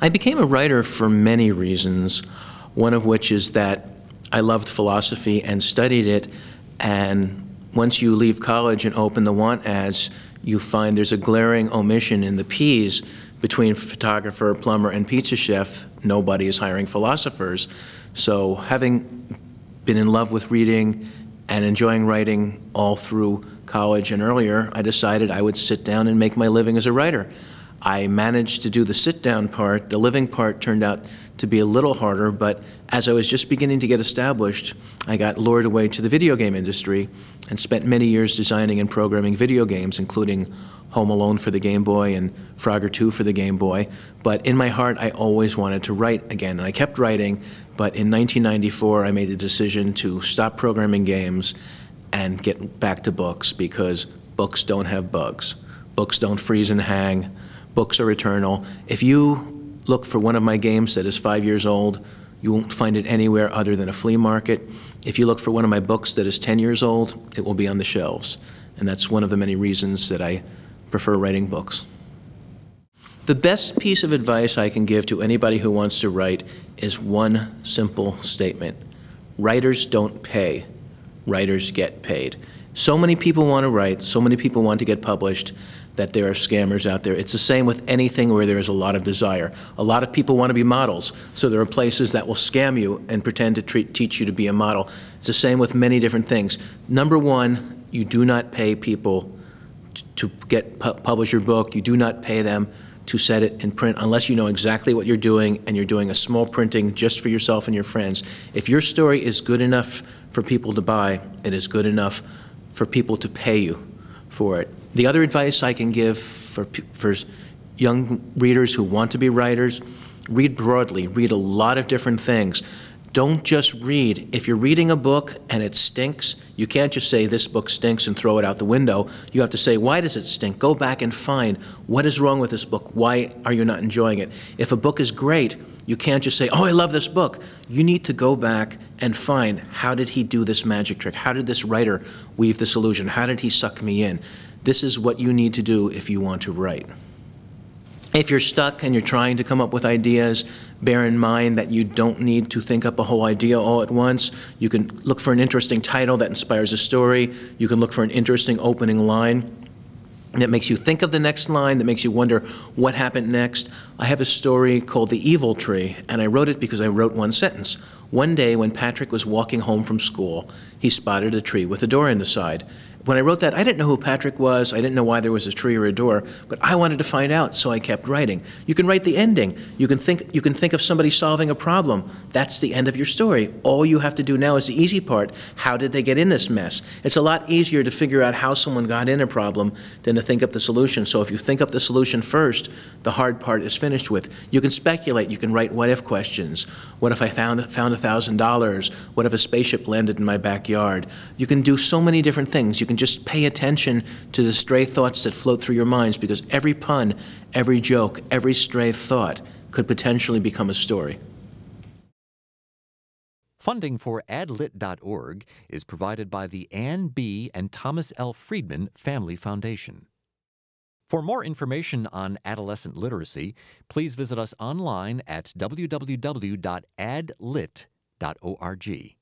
I became a writer for many reasons, one of which is that I loved philosophy and studied it, and once you leave college and open the want ads, you find there's a glaring omission in the P's between photographer, plumber, and pizza chef. Nobody is hiring philosophers. So having been in love with reading and enjoying writing all through college and earlier, I decided I would sit down and make my living as a writer. I managed to do the sit down part. The living part turned out to be a little harder, but as I was just beginning to get established, I got lured away to the video game industry and spent many years designing and programming video games, including Home Alone for the Game Boy and Frogger 2 for the Game Boy. But in my heart, I always wanted to write again, and I kept writing. But in 1994, I made the decision to stop programming games and get back to books because books don't have bugs. Books don't freeze and hang books are eternal. If you look for one of my games that is five years old, you won't find it anywhere other than a flea market. If you look for one of my books that is 10 years old, it will be on the shelves. And that's one of the many reasons that I prefer writing books. The best piece of advice I can give to anybody who wants to write is one simple statement. Writers don't pay, writers get paid. So many people want to write, so many people want to get published, that there are scammers out there. It's the same with anything where there is a lot of desire. A lot of people want to be models, so there are places that will scam you and pretend to treat, teach you to be a model. It's the same with many different things. Number one, you do not pay people to get pu publish your book. You do not pay them to set it in print unless you know exactly what you're doing and you're doing a small printing just for yourself and your friends. If your story is good enough for people to buy, it is good enough for people to pay you for it. The other advice I can give for, for young readers who want to be writers, read broadly, read a lot of different things. Don't just read. If you're reading a book and it stinks, you can't just say this book stinks and throw it out the window. You have to say, why does it stink? Go back and find what is wrong with this book. Why are you not enjoying it? If a book is great, you can't just say, oh, I love this book. You need to go back and find how did he do this magic trick? How did this writer weave this illusion? How did he suck me in? This is what you need to do if you want to write. If you're stuck and you're trying to come up with ideas, bear in mind that you don't need to think up a whole idea all at once. You can look for an interesting title that inspires a story. You can look for an interesting opening line that makes you think of the next line, that makes you wonder what happened next. I have a story called The Evil Tree, and I wrote it because I wrote one sentence. One day when Patrick was walking home from school, he spotted a tree with a door in the side when I wrote that, I didn't know who Patrick was. I didn't know why there was a tree or a door, but I wanted to find out, so I kept writing. You can write the ending. You can think, you can think of somebody solving a problem. That's the end of your story. All you have to do now is the easy part. How did they get in this mess? It's a lot easier to figure out how someone got in a problem than to think up the solution. So if you think up the solution first, the hard part is finished with. You can speculate. You can write what-if questions. What if I found found $1,000? What if a spaceship landed in my backyard? You can do so many different things. You can just pay attention to the stray thoughts that float through your minds because every pun, every joke, every stray thought could potentially become a story. Funding for adlit.org is provided by the Ann B. and Thomas L. Friedman Family Foundation. For more information on adolescent literacy, please visit us online at www.adlit.org.